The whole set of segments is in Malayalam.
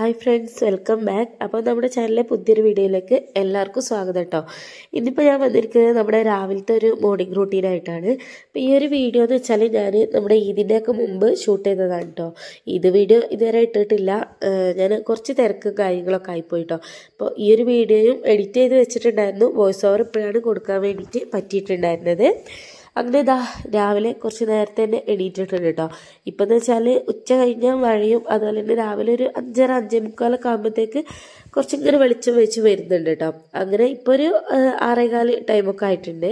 Hi friends welcome back. അപ്പോൾ നമ്മുടെ ചാനലിലെ പുതിയൊരു വീഡിയോയിലേക്ക് എല്ലാവർക്കും സ്വാഗതം കേട്ടോ ഇന്നിപ്പോൾ ഞാൻ വന്നിരിക്കുന്നത് നമ്മുടെ രാവിലത്തെ ഒരു മോർണിംഗ് റൂട്ടീനായിട്ടാണ് അപ്പോൾ ഈ ഒരു വീഡിയോ എന്ന് വെച്ചാൽ ഞാൻ നമ്മുടെ ഈദിന്റെയൊക്കെ മുമ്പ് ഷൂട്ട് ചെയ്തതാണ് കേട്ടോ ഇത് വീഡിയോ ഇതുവരെ ഇട്ടിട്ടില്ല. ഞാൻ കുറച്ച് തിരക്കും കാര്യങ്ങളൊക്കെ ആയിപ്പോയി കേട്ടോ അപ്പോൾ ഈ ഒരു വീഡിയോയും എഡിറ്റ് ചെയ്ത് വെച്ചിട്ടുണ്ടായിരുന്നു. വോയിസ് ഓവർ ഇപ്പോഴാണ് കൊടുക്കാൻ വേണ്ടിയിട്ട് പറ്റിയിട്ടുണ്ടായിരുന്നത്. അങ്ങനെ ഇതാ രാവിലെ കുറച്ച് നേരത്തെ തന്നെ എണീറ്റിട്ടുണ്ട് കേട്ടോ. ഇപ്പം എന്ന് വെച്ചാൽ ഉച്ച കഴിഞ്ഞാൽ മഴയും അതുപോലെ തന്നെ രാവിലെ ഒരു അഞ്ചര അഞ്ചേ മുക്കാലൊക്കെ ആകുമ്പോഴത്തേക്ക് കുറച്ചിങ്ങനെ വെളിച്ചം വെച്ച് വരുന്നുണ്ട് കേട്ടോ. അങ്ങനെ ഇപ്പോൾ ഒരു ആറേകാൽ ടൈമൊക്കെ ആയിട്ടുണ്ട്.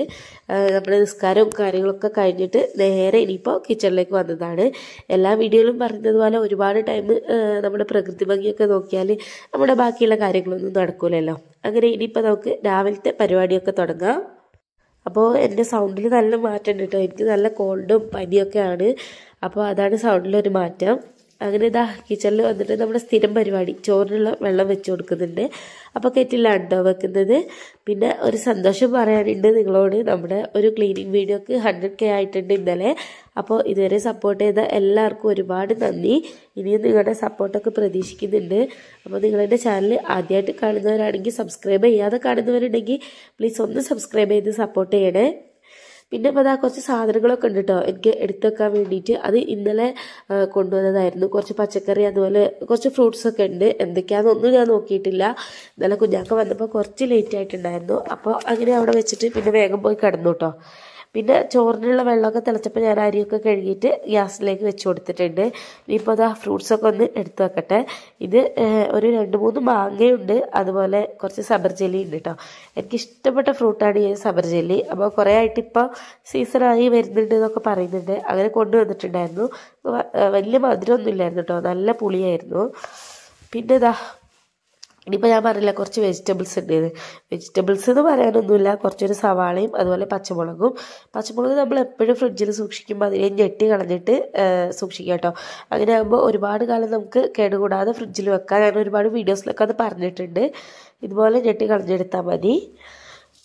നമ്മുടെ നിസ്കാരവും കാര്യങ്ങളൊക്കെ കഴിഞ്ഞിട്ട് നേരെ ഇനിയിപ്പോൾ കിച്ചണിലേക്ക് വന്നതാണ്. എല്ലാ വീഡിയോയിലും പറയുന്നത് ഒരുപാട് ടൈം നമ്മുടെ പ്രകൃതി ഭംഗിയൊക്കെ നോക്കിയാൽ നമ്മുടെ ബാക്കിയുള്ള കാര്യങ്ങളൊന്നും നടക്കൂലല്ലോ. അങ്ങനെ ഇനിയിപ്പോൾ നമുക്ക് രാവിലത്തെ പരിപാടിയൊക്കെ തുടങ്ങാം. അപ്പോൾ എന്റെ സൗണ്ടിൽ നല്ല മാറ്റം ഉണ്ട് കേട്ടോ എനിക്ക് നല്ല കോൾഡും പനിയൊക്കെയാണ്. അപ്പോൾ അതാണ് സൗണ്ടിലൊരു മാറ്റം. അങ്ങനെ ഇതാ കിച്ചണിൽ വന്നിട്ട് നമ്മുടെ സ്ഥിരം പരിപാടി. ചോറിനുള്ള വെള്ളം വെച്ച് കൊടുക്കുന്നുണ്ട്. അപ്പോൾ കെറ്റിലാണ് കേട്ടോ വെക്കുന്നത്. പിന്നെ ഒരു സന്തോഷം പറയാനുണ്ട് നിങ്ങളോട്. നമ്മുടെ ഒരു ക്ലീനിങ് വീഡിയോക്ക് ഹൺഡ്രഡ് കെ ആയിട്ടുണ്ട് ഇന്നലെ. അപ്പോൾ ഇതുവരെ സപ്പോർട്ട് ചെയ്ത എല്ലാവർക്കും ഒരുപാട് നന്ദി. ഇനിയും നിങ്ങളുടെ സപ്പോർട്ടൊക്കെ പ്രതീക്ഷിക്കുന്നുണ്ട്. അപ്പോൾ നിങ്ങളെന്റെ ചാനൽ ആദ്യമായിട്ട് കാണുന്നവരാണെങ്കിൽ സബ്സ്ക്രൈബ് ചെയ്യാതെ കാണുന്നവരുണ്ടെങ്കിൽ പ്ലീസ് ഒന്ന് സബ്സ്ക്രൈബ് ചെയ്ത് സപ്പോർട്ട് ചെയ്യണേ. പിന്നെ ഇപ്പോൾ അതാ കുറച്ച് സാധനങ്ങളൊക്കെ ഉണ്ട് കേട്ടോ എനിക്ക് എടുത്തു വെക്കാൻ വേണ്ടിയിട്ട് അത് ഇന്നലെ കൊണ്ടുവന്നതായിരുന്നു. കുറച്ച് പച്ചക്കറി അതുപോലെ കുറച്ച് ഫ്രൂട്ട്സൊക്കെ ഉണ്ട്. എന്തൊക്കെയാണെന്നൊന്നും ഞാൻ നോക്കിയിട്ടില്ല. ഇന്നലെ കുഞ്ഞാക്ക വന്നപ്പോൾ കുറച്ച് ലേറ്റ് ആയിട്ടുണ്ടായിരുന്നു. അപ്പോൾ അങ്ങനെ അവിടെ വെച്ചിട്ട് പിന്നെ വേഗം പോയി കിടന്നു കേട്ടോ. പിന്നെ ചോറിനുള്ള വെള്ളമൊക്കെ തിളച്ചപ്പോൾ ഞാൻ അരിയൊക്കെ കഴുകിയിട്ട് ഗ്യാസിലേക്ക് വെച്ച് കൊടുത്തിട്ടുണ്ട്. ഇനിയിപ്പോൾ ആ ഫ്രൂട്ട്സൊക്കെ ഒന്ന് എടുത്തു വെക്കട്ടെ. ഇത് ഒരു രണ്ട് മൂന്ന് മാങ്ങയുണ്ട്. അതുപോലെ കുറച്ച് സബർ ജെല്ലി ഉണ്ട് കേട്ടോ എനിക്ക് ഇഷ്ടപ്പെട്ട ഫ്രൂട്ടാണ് ഈ സബർ ജെല്ലി. അപ്പോൾ കുറേ ആയിട്ട് ഇപ്പോൾ സീസണായി വരുന്നുണ്ട് എന്നൊക്കെ പറയുന്നുണ്ട്. അങ്ങനെ കൊണ്ടുവന്നിട്ടുണ്ടായിരുന്നു. വലിയ മധുരമൊന്നും ഇല്ലായിരുന്നു കേട്ടോ നല്ല പുളിയായിരുന്നു. പിന്നെ ഇതാ ഇനിയിപ്പോൾ ഞാൻ പറഞ്ഞില്ല കുറച്ച് വെജിറ്റബിൾസ് ഉണ്ട് വെജിറ്റബിൾസ് എന്ന് പറയാനൊന്നുമില്ല. കുറച്ചൊരു സവാളയും അതുപോലെ പച്ചമുളകും. പച്ചമുളക് നമ്മൾ എപ്പോഴും ഫ്രിഡ്ജിൽ സൂക്ഷിക്കുമ്പോൾ അതിനെ ഞെട്ടി കളഞ്ഞിട്ട് സൂക്ഷിക്കുക കേട്ടോ. അങ്ങനെ ആകുമ്പോൾ ഒരുപാട് കാലം നമുക്ക് കേടുകൂടാതെ ഫ്രിഡ്ജിൽ വെക്കാം. ഞാൻ ഒരുപാട് വീഡിയോസിലൊക്കെ അത് പറഞ്ഞിട്ടുണ്ട്. ഇതുപോലെ ഞെട്ടി കളഞ്ഞെടുത്താൽ മതി.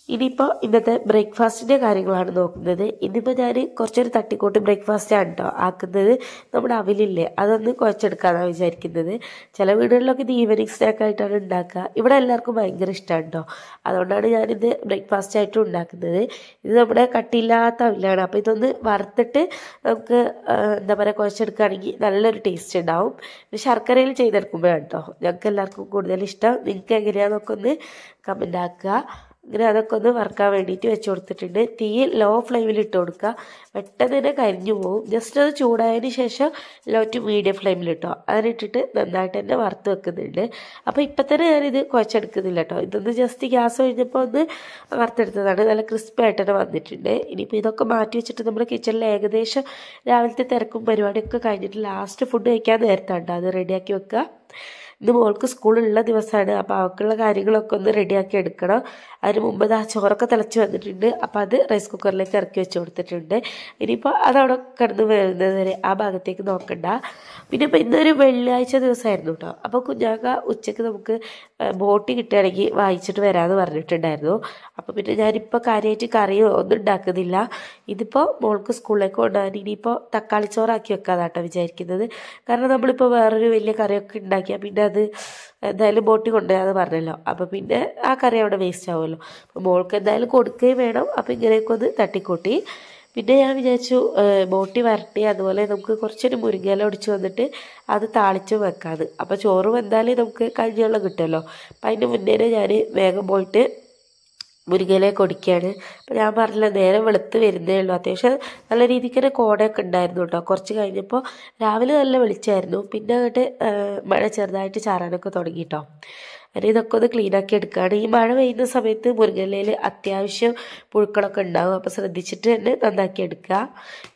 ഇനിയിപ്പോൾ ഇന്നത്തെ ബ്രേക്ക്ഫാസ്റ്റിന്റെ കാര്യങ്ങളാണ് നോക്കുന്നത്. ഇന്നിപ്പോൾ ഞാൻ കുറച്ചൊരു തട്ടിക്കൂട്ട് ബ്രേക്ക്ഫാസ്റ്റാണ് കേട്ടോ ആക്കുന്നത് നമ്മുടെ അവിലില്ലേ. അതൊന്ന് കുഴച്ചെടുക്കാമെന്നാണ് വിചാരിക്കുന്നത്. ചില വീടുകളിലൊക്കെ ഇത് ഈവനിങ് സ്നാക്കായിട്ടാണ് ഉണ്ടാക്കുക. ഇവിടെ എല്ലാവർക്കും ഭയങ്കര ഇഷ്ടമാണ് കേട്ടോ അതുകൊണ്ടാണ് ഞാനിത് ബ്രേക്ക്ഫാസ്റ്റ് ആയിട്ട് ഉണ്ടാക്കുന്നത്. ഇത് നമ്മുടെ കട്ടിയില്ലാത്ത അവിലാണ്. അപ്പോൾ ഇതൊന്ന് വറുത്തിട്ട് നമുക്ക് എന്താ പറയുക കുഴച്ചെടുക്കുകയാണെങ്കിൽ നല്ലൊരു ടേസ്റ്റ് ഉണ്ടാവും. ശർക്കരയിൽ ചെയ്തെടുക്കുമ്പോഴാണ് കേട്ടോ ഞങ്ങൾക്ക് എല്ലാവർക്കും കൂടുതൽ ഇഷ്ടം. നിങ്ങൾക്ക് എങ്ങനെയാണെന്നൊക്കെ ഒന്ന് കമന്റ് ആക്കുക. ഇങ്ങനെ അതൊക്കെ ഒന്ന് വറുക്കാൻ വേണ്ടിയിട്ട് വെച്ച് കൊടുത്തിട്ടുണ്ട്. തീ ലോ ഫ്ലെയിമിൽ ഇട്ട് കൊടുക്കുക. പെട്ടെന്ന് തന്നെ കരിഞ്ഞു പോകും ജസ്റ്റ് അത് ചൂടായതിന് ശേഷം ലോ ടു മീഡിയം ഫ്ലെയിമിൽ ഇട്ടോ. അതിനിട്ടിട്ട് നന്നായിട്ട് തന്നെ വറുത്ത് വെക്കുന്നുണ്ട്. അപ്പോൾ ഇപ്പം തന്നെ ഞാനിത് കുഴച്ചെടുക്കുന്നില്ല കേട്ടോ. ഇതൊന്ന് ജസ്റ്റ് ഗ്യാസ് കഴിഞ്ഞപ്പോൾ ഒന്ന് വറുത്തെടുത്തതാണ്. നല്ല ക്രിസ്പി ആയിട്ട് തന്നെ വന്നിട്ടുണ്ട്. ഇനിയിപ്പോൾ ഇതൊക്കെ മാറ്റി വെച്ചിട്ട് നമ്മുടെ കിച്ചണിൽ ഏകദേശം രാവിലത്തെ തിരക്കും പരിപാടിയൊക്കെ കഴിഞ്ഞിട്ട് ലാസ്റ്റ് ഫുഡ് കഴിക്കാൻ നേരത്താണ് ട്ടോ അത് റെഡിയാക്കി വെക്കുക. ഇന്ന് മോൾക്ക് സ്കൂളുള്ള ദിവസമാണ് അപ്പോൾ അവൾക്കുള്ള കാര്യങ്ങളൊക്കെ ഒന്ന് റെഡിയാക്കി എടുക്കണം. അതിന് മുമ്പ് ആ ചോറൊക്കെ തിളച്ച് വന്നിട്ടുണ്ട്. അപ്പോൾ അത് റൈസ് കുക്കറിലേക്ക് ഇറക്കി വെച്ച് കൊടുത്തിട്ടുണ്ട്. ഇനിയിപ്പോൾ അതവിടെ കിടന്ന് വരുന്നത് വരെ ആ ഭാഗത്തേക്ക് നോക്കണ്ട. പിന്നെ ഇപ്പോൾ ഇന്നൊരു വെള്ളിയാഴ്ച ദിവസമായിരുന്നു കേട്ടോ അപ്പോൾ കുഞ്ഞാക്ക ഉച്ചയ്ക്ക് നമുക്ക് ബോട്ടി കിട്ടുകയാണെങ്കിൽ വായിച്ചിട്ട് വരാമെന്ന് പറഞ്ഞിട്ടുണ്ടായിരുന്നു. അപ്പോൾ പിന്നെ ഞാനിപ്പോൾ കാര്യമായിട്ട് കറിയോ ഒന്നും ഉണ്ടാക്കുന്നില്ല. ഇതിപ്പോൾ മോൾക്ക് സ്കൂളിലേക്ക് കൊണ്ടുപോകാൻ ഇനിയിപ്പോൾ തക്കാളി ചോറാക്കി വെക്കാതാട്ടോ വിചാരിക്കുന്നത്. കാരണം നമ്മളിപ്പോൾ വേറൊരു വലിയ കറിയൊക്കെ ഉണ്ടാക്കിയാൽ പിന്നെ അത് എന്തായാലും ബോട്ടി കൊണ്ടുപോയാന്ന് പറഞ്ഞല്ലോ. അപ്പോൾ പിന്നെ ആ കറി അവിടെ വേസ്റ്റ് ആവുമല്ലോ. അപ്പോൾ മോൾക്ക് എന്തായാലും കൊടുക്കുകയും വേണം. അപ്പോൾ ഇങ്ങനെയൊക്കെ ഒന്ന് തട്ടിക്കൂട്ടി. പിന്നെ ഞാൻ വിചാരിച്ചു ബോട്ടി വരട്ടി അതുപോലെ നമുക്ക് കുറച്ചൊരു മുരിങ്ങയില ഒടിച്ച് വന്നിട്ട് അത് താളിച്ച് വെക്കാമെന്ന് അപ്പോൾ ചോറ് വെന്താലേ നമുക്ക് കഞ്ഞിവെള്ളം കിട്ടുമല്ലോ. അപ്പം അതിന്റെ മുന്നേ ഞാൻ വേഗം പോയിട്ട് മുരിങ്ങയിലേക്ക് കൊടുക്കുകയാണ് അപ്പോൾ ഞാൻ പറഞ്ഞില്ല നേരെ വെളുത്ത് വരുന്നേ ഉള്ളൂ. അത്യാവശ്യം നല്ല രീതിക്ക് തന്നെ കോടയൊക്കെ ഉണ്ടായിരുന്നു കേട്ടോ. കുറച്ച് കഴിഞ്ഞപ്പോൾ രാവിലെ നല്ല വെളിച്ചമായിരുന്നു. പിന്നെ അങ്ങോട്ട് മഴ ചെറുതായിട്ട് ചാറാനൊക്കെ തുടങ്ങി കേട്ടോ. അങ്ങനെ ഇതൊക്കെ ഒന്ന് ക്ലീൻ ആക്കി എടുക്കുകയാണ് ഈ മഴ പെയ്യുന്ന സമയത്ത് മുരിങ്ങയിലയിൽ അത്യാവശ്യം പുഴുക്കളൊക്കെ ഉണ്ടാകും അപ്പോൾ ശ്രദ്ധിച്ചിട്ട് തന്നെ നന്നാക്കി എടുക്കുക.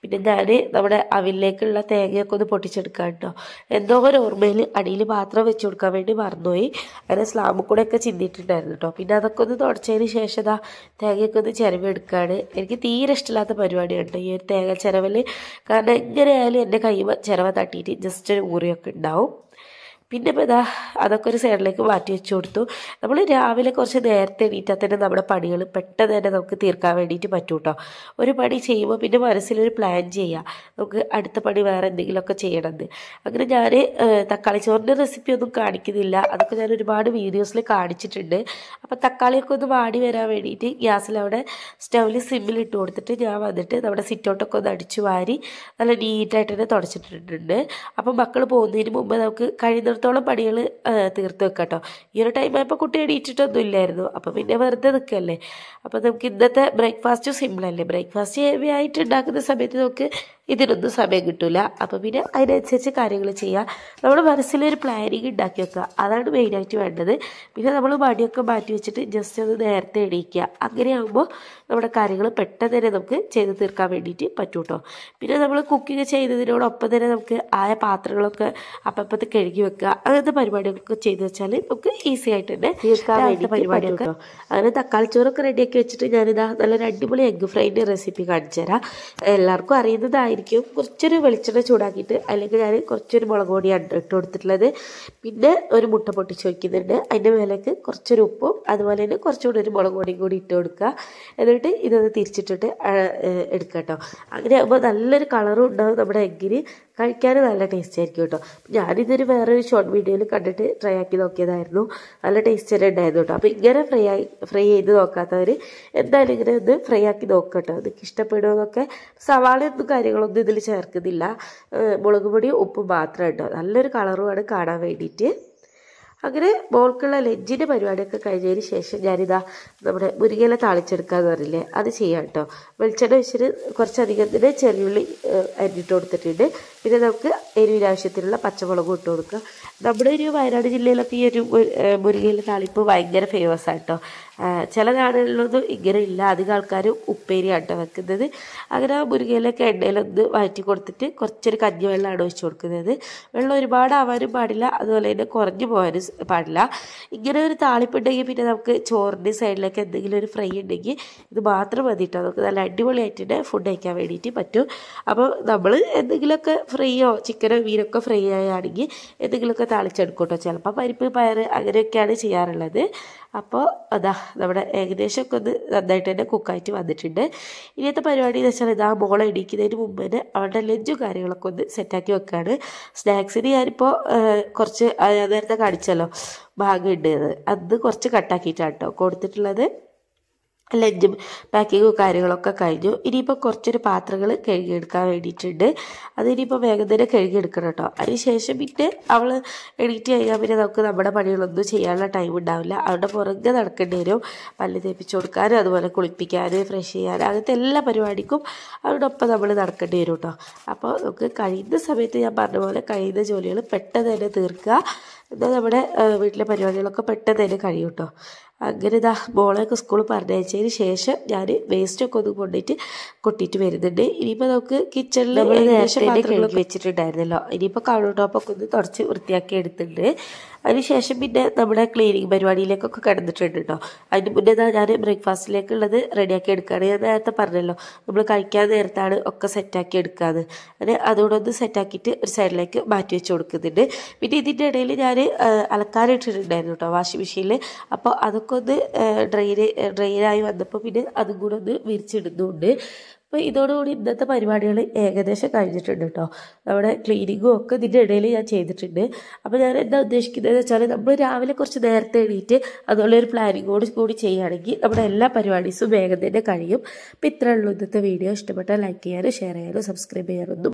പിന്നെ ഞാൻ നമ്മുടെ അവിലേക്കുള്ള തേങ്ങയൊക്കെ ഒന്ന് പൊട്ടിച്ചെടുക്കുക കേട്ടോ എന്തോ ഒരു ഓർമ്മയിൽ അടിയിൽ പാത്രം വെച്ച് കൊടുക്കാൻ വേണ്ടി മറന്നുപോയി. അങ്ങനെ സ്ലാമ്പ് കൂടെ ഒക്കെ ചിന്തിയിട്ടുണ്ടായിരുന്നു കേട്ടോ പിന്നെ അതൊക്കെ ഒന്ന് തുടച്ചതിന് ശേഷം ഇതാ തേങ്ങയൊക്കെ ഒന്ന് ചിരവെടുക്കുകയാണ് എനിക്ക് തീരെ ഇഷ്ടമില്ലാത്ത പരിപാടിയാണ് കേട്ടോ ഈ ഒരു തേങ്ങ ചിരവൽ കാരണം എങ്ങനെയായാലും എന്റെ കൈ ചിരവ തട്ടിയിട്ട് ജസ്റ്റ് ഒരു ഊറിയൊക്കെ ഉണ്ടാവും. പിന്നെ ഇപ്പോൾ ഇതാ അതൊക്കെ ഒരു സൈഡിലേക്ക് മാറ്റി വെച്ച് കൊടുത്തു. നമ്മൾ രാവിലെ കുറച്ച് നേരത്തെ എണീറ്റാൽ തന്നെ നമ്മുടെ പണികൾ പെട്ടെന്ന് തന്നെ നമുക്ക് തീർക്കാൻ വേണ്ടിയിട്ട് പറ്റും കേട്ടോ ഒരു പണി ചെയ്യുമ്പോൾ പിന്നെ മനസ്സിലൊരു പ്ലാൻ ചെയ്യുക നമുക്ക് അടുത്ത പണി വേറെ എന്തെങ്കിലുമൊക്കെ ചെയ്യണമെന്ന്. അങ്ങനെ ഞാൻ തക്കാളി ചോറിന്റെ റെസിപ്പി ഒന്നും കാണിക്കുന്നില്ല. അതൊക്കെ ഞാൻ ഒരുപാട് വീഡിയോസിൽ കാണിച്ചിട്ടുണ്ട്. അപ്പോൾ തക്കാളിയൊക്കെ ഒന്ന് വാടി വരാൻ വേണ്ടിയിട്ട് ഗ്യാസിൽ അവിടെ സ്റ്റൗവിൽ സിമ്മിൽ ഇട്ട് കൊടുത്തിട്ട് ഞാൻ വന്നിട്ട് നമ്മുടെ സിറ്റൗട്ടൊക്കെ ഒന്ന് അടിച്ചു വാരി നല്ല നീറ്റായിട്ട് തന്നെ തുടച്ചിട്ടിട്ടുണ്ട്. അപ്പം മക്കൾ പോകുന്നതിന് മുമ്പ് നമുക്ക് കഴിയുന്നിടത്തോളം പണികൾ തീർത്ത് വെക്കാം കേട്ടോ ഈ ഒരു ടൈം ആയപ്പോൾ കുട്ടി എണീറ്റിട്ടൊന്നും ഇല്ലായിരുന്നു. അപ്പം പിന്നെ വെറുതെ നിൽക്കല്ലേ അപ്പോൾ നമുക്ക് ഇന്നത്തെ ബ്രേക്ക്ഫാസ്റ്റ് സിമ്പിളല്ലേ ബ്രേക്ക്ഫാസ്റ്റ് ഹെവി ആയിട്ട് ഉണ്ടാക്കുന്ന സമയത്ത് നമുക്ക് ഇതിനൊന്നും സമയം കിട്ടില്ല അപ്പോൾ പിന്നെ അതിനനുസരിച്ച് കാര്യങ്ങൾ ചെയ്യുക നമ്മുടെ മനസ്സിലൊരു പ്ലാനിങ് ഉണ്ടാക്കി വെക്കുക. അതാണ് മെയിനായിട്ട് വേണ്ടത്. പിന്നെ നമ്മൾ മടിയൊക്കെ മാറ്റി വെച്ചിട്ട് ജസ്റ്റ് ഒന്ന് നേരത്തെ എണീക്കുക. അങ്ങനെയാകുമ്പോൾ നമ്മുടെ കാര്യങ്ങൾ പെട്ടെന്ന് തന്നെ നമുക്ക് ചെയ്ത് തീർക്കാൻ വേണ്ടിയിട്ട് പറ്റും കേട്ടോ പിന്നെ നമ്മൾ കുക്കിംഗ് ചെയ്യുന്നതിനോടൊപ്പം തന്നെ നമുക്ക് ആയ പാത്രങ്ങളൊക്കെ അപ്പപ്പത്ത് കഴുകി വെക്കുക. അങ്ങനത്തെ പരിപാടികളൊക്കെ ചെയ്ത് വെച്ചാൽ നമുക്ക് ഈസി ആയിട്ട് തന്നെ തീർക്കാൻ വേണ്ടി പരിപാടിയൊക്കെ അങ്ങനെ തക്കാളി ചോറൊക്കെ റെഡിയാക്കി വെച്ചിട്ട് ഞാനിതാ നല്ലൊരു അടിപൊളി എഗ് ഫ്രൈന്റെ റെസിപ്പി കാണിച്ചു തരാം എല്ലാവർക്കും അറിയുന്നതായിരിക്കും കുറച്ചൊരു വെളിച്ചെണ്ണ ചൂടാക്കിയിട്ട് അല്ലെങ്കിൽ ഞാൻ കുറച്ചൊരു മുളക് പൊടിയാണ് ഇട്ട് കൊടുത്തിട്ടുള്ളത്. പിന്നെ ഒരു മുട്ട പൊട്ടിച്ച് വയ്ക്കുന്നുണ്ട് അതിന്റെ മേലേക്ക് കുറച്ചൊരു ഉപ്പും അതുപോലെ തന്നെ കുറച്ചുകൂടി ഒരു മുളക് പൊടിയും കൂടി ഇട്ട് കൊടുക്കുക. എന്നിട്ട് ഇതൊന്ന് തിരിച്ചിട്ടിട്ട് എടുക്കുക കേട്ടോ. അങ്ങനെ ആകുമ്പോൾ നല്ലൊരു കളറും ഉണ്ടാവും നമ്മുടെ എഗ്ഗിന്. കഴിക്കാൻ നല്ല ടേസ്റ്റ് ആയിരിക്കും കേട്ടോ. ഞാനിതൊരു വേറൊരു ഷോർട്ട് വീഡിയോയിൽ കണ്ടിട്ട് ട്രൈ ആക്കി നോക്കിയതായിരുന്നു. നല്ല ടേസ്റ്റ് തന്നെ ഉണ്ടായിരുന്നു കേട്ടോ. അപ്പോൾ ഇങ്ങനെ ഫ്രൈ ആയി ഫ്രൈ ചെയ്ത് നോക്കാത്തവർ എന്തായാലും ഇങ്ങനെ ഒന്ന് ഫ്രൈ ആക്കി നോക്കട്ടോ നിങ്ങൾക്ക് ഇഷ്ടപ്പെടുമെന്നൊക്കെ സവാളയൊന്നും കാര്യങ്ങളൊന്നും ഇതിൽ ചേർക്കുന്നില്ല. മുളക് പൊടിയും ഉപ്പും മാത്രം കേട്ടോ നല്ലൊരു കളറുമാണ് കാണാൻ വേണ്ടിയിട്ട്. അങ്ങനെ മോൾക്കുള്ള ലഞ്ചിന്റെ പരിപാടിയൊക്കെ കഴിഞ്ഞതിന് ശേഷം ഞാനിതാ നമ്മുടെ മുരിങ്ങയില താളിച്ചെടുക്കാന്ന് പറഞ്ഞില്ലേ അത് ചെയ്യാം കേട്ടോ. വെളിച്ചെണ്ണ വെച്ചിട്ട് കുറച്ചധികം തന്നെ ചെറിയുള്ളി അരിഞ്ഞിട്ട് കൊടുത്തിട്ടുണ്ട്. പിന്നെ നമുക്ക് എരിവിനാവശ്യത്തിനുള്ള പച്ചമുളകും ഇട്ട് കൊടുക്കുക നമ്മുടെ ഒരു വയനാട് ജില്ലയിലൊക്കെ ഈ ഒരു മുരിങ്ങയില താളിപ്പ് ഭയങ്കര ഫേമസ് ആണ് കേട്ടോ. ചില നാടുകളിലൊന്നും ഇങ്ങനെ ഇല്ല അധികം ആൾക്കാർ ഉപ്പേരി കേട്ടോ വെക്കുന്നത്. അങ്ങനെ ആ മുരിങ്ങയിലൊക്കെ എണ്ണയിലൊന്ന് വഴറ്റി കൊടുത്തിട്ട് കുറച്ചൊരു കഞ്ഞിവെള്ളമാണ് ഒഴിച്ചു കൊടുക്കുന്നത്. വെള്ളം ഒരുപാട് ആവാനും പാടില്ല അതുപോലെ തന്നെ കുറഞ്ഞു പോകാനും പാടില്ല. ഇങ്ങനെ ഒരു താളിപ്പുണ്ടെങ്കിൽ പിന്നെ നമുക്ക് ചോറിന്റെ സൈഡിലൊക്കെ എന്തെങ്കിലും ഒരു ഫ്രൈ ഉണ്ടെങ്കിൽ ഇത് മാത്രം മതി കേട്ടോ നമുക്ക് നല്ല അടിപൊളിയായിട്ട് ഫുഡ് കഴിക്കാൻ വേണ്ടിയിട്ട് പറ്റും. അപ്പോൾ നമ്മൾ എന്തെങ്കിലുമൊക്കെ ഫ്രൈയോ ചിക്കനോ മീനൊക്കെ ഫ്രൈ ആയാണെങ്കിൽ എന്തെങ്കിലുമൊക്കെ താളിച്ചെടുക്കും കേട്ടോ. ചിലപ്പോൾ പരിപ്പ് പയർ അങ്ങനെയൊക്കെയാണ് ചെയ്യാറുള്ളത്. അപ്പോൾ അതാ നമ്മുടെ ഏകദേശമൊക്കെ ഒന്ന് നന്നായിട്ട് തന്നെ കുക്കായിട്ട് വന്നിട്ടുണ്ട്. ഇനിയത്തെ പരിപാടി എന്ന് വെച്ചാൽ ഇതാ മോളെ എണീക്കുന്നതിന് മുമ്പ് തന്നെ അവളുടെ ലഞ്ചും കാര്യങ്ങളൊക്കെ ഒന്ന് സെറ്റാക്കി വെക്കുകയാണ് സ്നാക്സിന് ഞാനിപ്പോൾ കുറച്ച് നേരത്തെ കാണിച്ചല്ലോ ഭാഗം ഉണ്ട് അത് കുറച്ച് കട്ടാക്കിയിട്ടാണ് കേട്ടോ കൊടുത്തിട്ടുള്ളത്. ലഞ്ചും പാക്കിങ്ങും കാര്യങ്ങളൊക്കെ കഴിഞ്ഞു. ഇനിയിപ്പോൾ കുറച്ചൊരു പാത്രങ്ങൾ കഴുകിയെടുക്കാൻ വേണ്ടിയിട്ടുണ്ട്. അതിനിപ്പോൾ വേഗം തന്നെ കഴുകിയെടുക്കണം കേട്ടോ അതിന് ശേഷം പിന്നെ അവൾ എണീറ്റ് കഴിഞ്ഞാൽ പിന്നെ നമുക്ക് നമ്മുടെ പണികളൊന്നും ചെയ്യാനുള്ള ടൈം ഉണ്ടാവില്ല. അവരുടെ പുറകെ നടക്കേണ്ടി വരും. പല്ല് തേപ്പിച്ച് കൊടുക്കാനും അതുപോലെ കുളിപ്പിക്കാനും ഫ്രഷ് ചെയ്യാനും അങ്ങനത്തെ എല്ലാ പരിപാടിക്കും അവരുടെ നമ്മൾ നടക്കേണ്ടി വരും കേട്ടോ അപ്പോൾ നമുക്ക് കഴിയുന്ന സമയത്ത് ഞാൻ പറഞ്ഞ പോലെ കഴിയുന്ന ജോലികൾ പെട്ടെന്ന് തന്നെ തീർക്കുക. എന്നാൽ നമ്മുടെ വീട്ടിലെ പരിപാടികളൊക്കെ പെട്ടെന്ന് തന്നെ കഴിയും കേട്ടോ അങ്ങനെ ഇതാ മോളെയൊക്കെ സ്കൂളിൽ പറഞ്ഞയച്ചതിന് ശേഷം ഞാൻ വേസ്റ്റൊക്കെ ഒന്ന് കൊണ്ടിട്ട് കൊട്ടിയിട്ട് വരുന്നുണ്ട്. ഇനിയിപ്പോൾ നമുക്ക് കിച്ചണിൽ കഴുകി വെച്ചിട്ടുണ്ടായിരുന്നല്ലോ. ഇനിയിപ്പോൾ കൗണ്ടർ ടോപ്പൊക്കെ ഒന്ന് തുടച്ച് വൃത്തിയാക്കി എടുത്തിട്ടുണ്ട്. അതിനുശേഷം പിന്നെ നമ്മുടെ ക്ലീനിങ് പരിപാടിയിലേക്കൊക്കെ കിടന്നിട്ടുണ്ട് കേട്ടോ അതിന് മുന്നേ ഞാൻ ബ്രേക്ക്ഫാസ്റ്റിലേക്കുള്ളത് റെഡിയാക്കി എടുക്കുകയാണ് ഞാൻ നേരത്തെ പറഞ്ഞല്ലോ നമ്മൾ കഴിക്കാൻ നേരത്താണ് ഒക്കെ സെറ്റാക്കി എടുക്കാറ് അങ്ങനെ അതുകൊണ്ടൊന്ന് സെറ്റാക്കിയിട്ട് ഒരു സൈഡിലേക്ക് മാറ്റി വെച്ച് കൊടുക്കുന്നുണ്ട്. പിന്നെ ഇതിന്റെ ഇടയിൽ ഞാൻ അലക്കാനിട്ടിട്ടുണ്ടായിരുന്നു കേട്ടോ വാഷിംഗ് മെഷീനിൽ അപ്പോൾ അതൊക്കെ ഒന്ന് ഡ്രെയിൻ ഡ്രെയിനായി വന്നപ്പോൾ പിന്നെ അതും കൂടെ ഒന്ന് വിരിച്ചിടുന്നുണ്ട്. അപ്പോൾ ഇതോടുകൂടി ഇന്നത്തെ പരിപാടികൾ ഏകദേശം കഴിഞ്ഞിട്ടുണ്ട് കേട്ടോ. നമ്മുടെ ക്ലീനിങ്ങും ഒക്കെ ഇതിന്റെ ഇടയിൽ ഞാൻ ചെയ്തിട്ടുണ്ട്. അപ്പോൾ ഞാൻ എന്താ ഉദ്ദേശിക്കുന്നത് വെച്ചാൽ നമ്മൾ രാവിലെ കുറച്ച് നേരത്തെ എണീറ്റ് അതുപോലെ ഒരു പ്ലാനിങ്ങോട് കൂടി ചെയ്യുകയാണെങ്കിൽ നമ്മുടെ എല്ലാ പരിപാടീസും വേഗം തന്നെ കഴിയും. അപ്പോൾ ഇത്രയുള്ളൂ ഇന്നത്തെ വീഡിയോ ഇഷ്ടപ്പെട്ടാൽ ലൈക്ക് ചെയ്യാനും ഷെയർ ചെയ്യാനും സബ്സ്ക്രൈബ് ചെയ്യാനൊന്നും